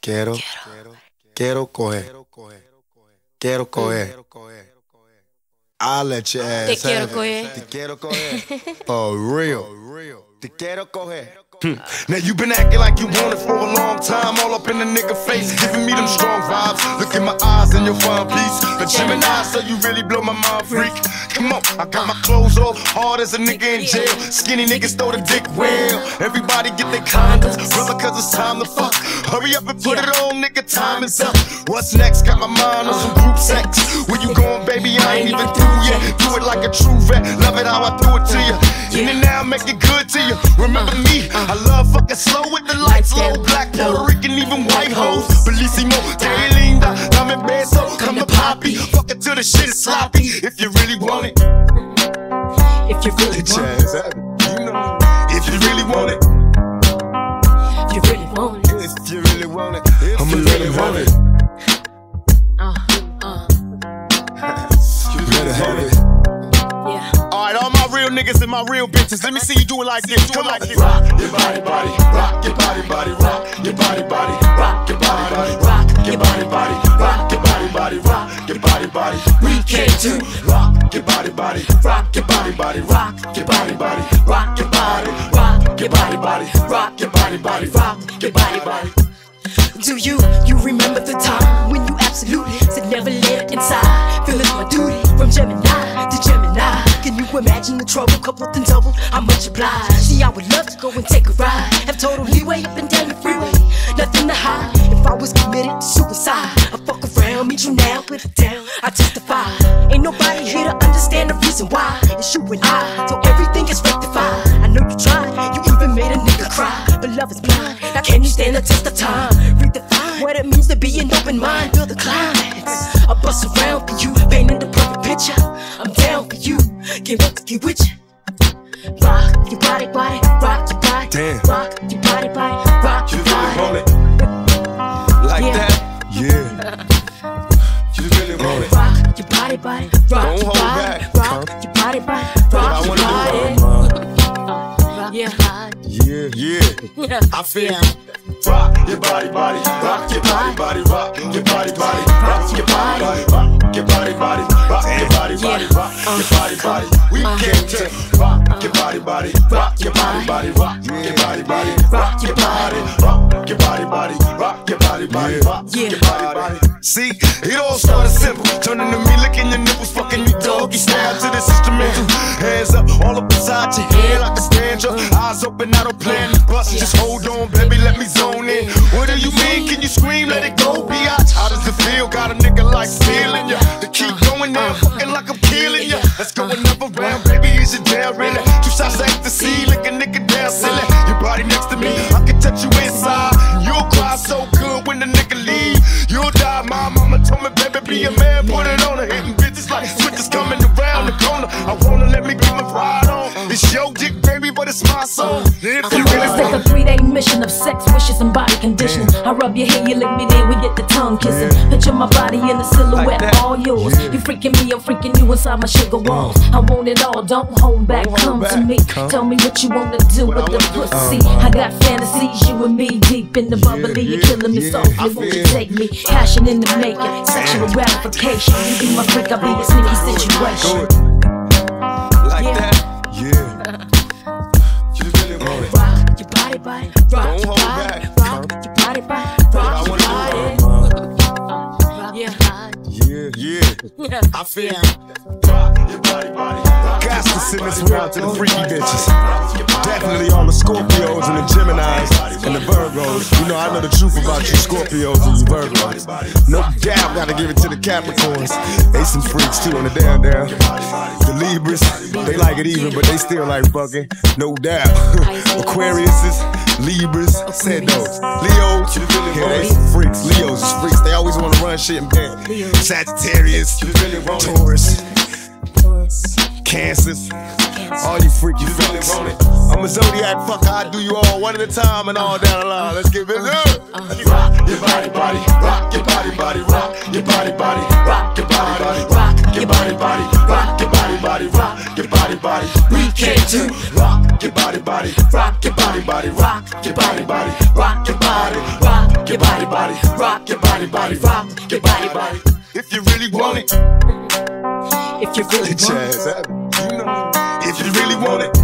Quiero, quiero coger, quiero coger. I'll let your ass Te quiero have it. coger. Te quiero coger. For real. Te quiero coger. Hmm. Now you been acting like you want it for a long time, all up in the nigga face, giving me them strong vibes. Look in my eyes and you'll find peace. A Gemini, so you really blow my mind, freak. Come on, I got my clothes off, hard as a nigga in jail. Skinny niggas throw the dick well. Everybody get their condoms, brother, cause it's time to fuck. Hurry up and put it on, nigga, time is up. What's next? Got my mind on some group sex. Where you going, baby? I ain't even through yet. Do it like a true vet, love it how I threw it to you. In and now, make it good to you. Remember me, I love fucking slow with the lights low. Black, Puerto Rican, even white hoes. Bellissimo, day linda, I'm in bed, so come. Fuck it till the shit is sloppy. If you really want it, If you really want it, ass out of it, you know. If you really want it, if you really want it. if you really want it, I'ma let him it. Real niggas and my real bitches, let me see you do it like this. Come on. Rock your body, body, rock your body, body, rock your body, body, rock your body, body, rock your body, body, rock your body, body, rock your body, body. We came to rock your body, body, rock your body, body, rock your body, body, rock your body, rock your body, body, rock your body, body, rock your body, body. Do you, you remember the time when you absolutely said never let inside? Feel it's my duty from Gemini imagine the trouble, coupled and double? How much obliged? See, I would love to go and take a ride. Have total leeway up and down the freeway. Nothing to hide. If I was committed to suicide, I fuck around, meet you now, put it down. I testify. Ain't nobody here to understand the reason why. It's you and I, so everything is rectified. I know you tried, you even made a nigga cry. But love is blind. Now can you stand the test of time? Redefine what it means to be an open mind. Feel the climax. Your body. Damn. Rock your body, body, rock You your really want body. it like Yeah. that? Yeah. You really want it? Rock your body, body, rock Don't your hold body, back. rock your body, body, I rock your wanna body. do Yeah. Yeah, yeah. I feel Rock your body, body, rock your body, body, rock your body, body, rock your body, body, rock your body, body. We came to rock your body, body, rock your body, body, rock your body, body, rock your body, rock your body, body, rock your body, body, rock your body, body. See, it all started simple. Turning to me, licking your nipples, fucking you doggy style to this instrumental. Hands up, all up inside your head like a stand up. Eyes open, I don't plan to bust. Just hold on, baby, let me zone in. What do you mean? Can you scream? Let it go, biatch. How does it feel? Got a nigga like stealing ya. To baby, but it's my song. If you really It's like a three day mission of sex, wishes, and body conditioning. I rub your hair, you lick me, then we get the tongue kissing. Picture my body in the silhouette, all yours. You freaking me, I'm freaking you inside my sugar walls. I want it all, don't hold back, come to me. Tell me what you wanna do with the pussy. I got fantasies, you and me deep in the bubbly. You're killing me won't you take me? Passion in the making, sexual gratification. You be my freak, I'll be a sneaky situation. Your body, body, rock Don't your hold body, back. rock your body, body, I rock your wanna body. do Yeah. Yeah, yeah. I feel Rock your body, body, rock Got to send this around to the freaky bitches. Definitely all the Scorpios and the Geminis and the Virgos. You know, I know the truth about you Scorpios and you Virgos. No gotta give it to the Capricorns. They some freaks too on the down down. The Libras, they like it even, but they still like fucking. No doubt. Aquariuses, Libras, said those. Leos, yeah, they some freaks. Leos is freaks. They always wanna run shit and bed. Sagittarius, Taurus. Cancers, all you freaky fucks. I'm a zodiac fucker, I do you all one at a time and all down the line. Let's get busy. Rock your body, body, rock your body, body, rock your body, body, rock your body, body, rock your body, body, rock your body, body, rock your body, body. We came to rock your body, body, rock your body, body, rock your body, body, rock your body, rock your body, body, rock your body, body, rock your body, body. If you really want it, If you really want it, want it.